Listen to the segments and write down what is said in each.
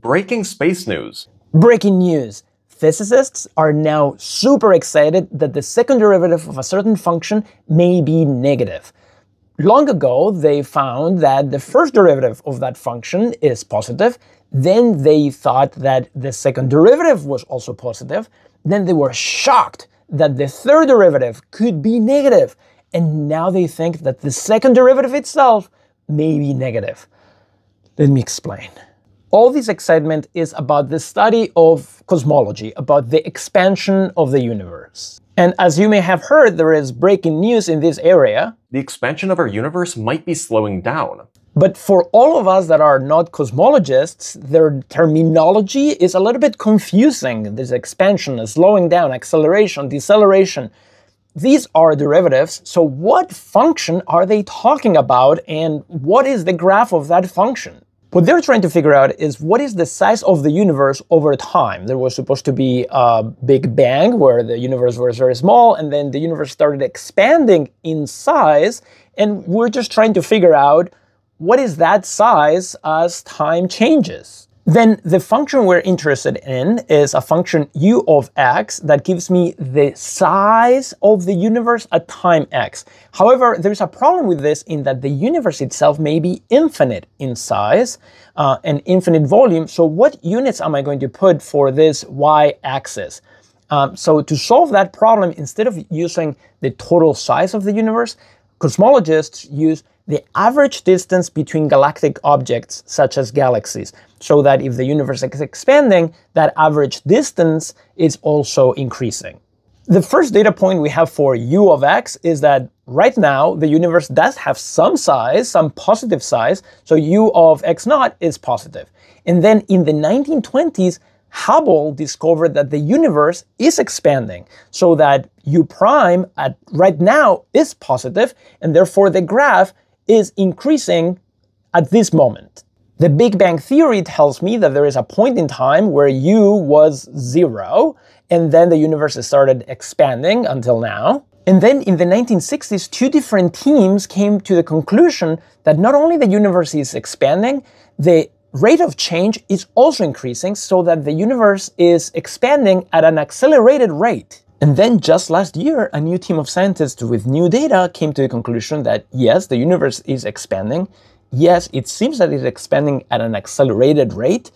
Breaking space news. Breaking news. Physicists are now super excited that the second derivative of a certain function may be negative. Long ago, they found that the first derivative of that function is positive. Then they thought that the second derivative was also positive. Then they were shocked that the third derivative could be negative. And now they think that the second derivative itself may be negative. Let me explain. All this excitement is about the study of cosmology, about the expansion of the universe. And as you may have heard, there is breaking news in this area. The expansion of our universe might be slowing down. But for all of us that are not cosmologists, their terminology is a little bit confusing. This expansion, slowing down, acceleration, deceleration. These are derivatives, so what function are they talking about and what is the graph of that function? What they're trying to figure out is what is the size of the universe over time. There was supposed to be a big bang where the universe was very small, and then the universe started expanding in size, and we're just trying to figure out what is that size as time changes. Then the function we're interested in is a function u of x that gives me the size of the universe at time x. However, there's a problem with this in that the universe itself may be infinite in size uh, and infinite volume. So what units am I going to put for this y-axis? Um, so to solve that problem, instead of using the total size of the universe, cosmologists use the average distance between galactic objects, such as galaxies, so that if the universe is expanding, that average distance is also increasing. The first data point we have for u of x is that right now the universe does have some size, some positive size, so u of x naught is positive. And then in the 1920s, Hubble discovered that the universe is expanding so that u prime at right now is positive, and therefore the graph is increasing at this moment. The Big Bang Theory tells me that there is a point in time where U was zero, and then the universe started expanding until now. And then in the 1960s, two different teams came to the conclusion that not only the universe is expanding, the rate of change is also increasing so that the universe is expanding at an accelerated rate. And then just last year, a new team of scientists with new data came to the conclusion that yes, the universe is expanding. Yes, it seems that it's expanding at an accelerated rate,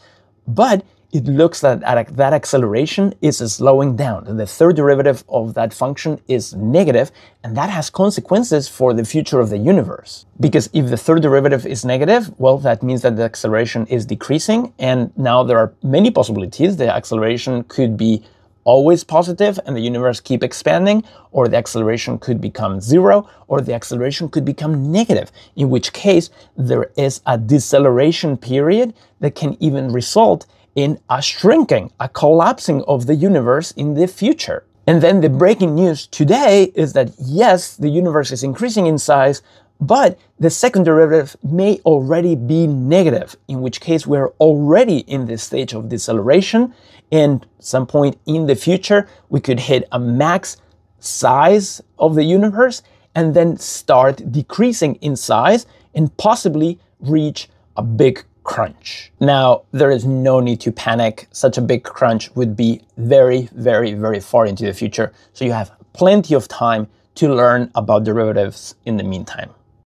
but it looks that that acceleration is slowing down. The third derivative of that function is negative, and that has consequences for the future of the universe. Because if the third derivative is negative, well, that means that the acceleration is decreasing, and now there are many possibilities. The acceleration could be always positive and the universe keep expanding, or the acceleration could become zero, or the acceleration could become negative, in which case there is a deceleration period that can even result in a shrinking, a collapsing of the universe in the future. And then the breaking news today is that yes, the universe is increasing in size, but the second derivative may already be negative, in which case we're already in this stage of deceleration and some point in the future we could hit a max size of the universe and then start decreasing in size and possibly reach a big crunch. Now, there is no need to panic. Such a big crunch would be very, very, very far into the future. So you have plenty of time to learn about derivatives in the meantime.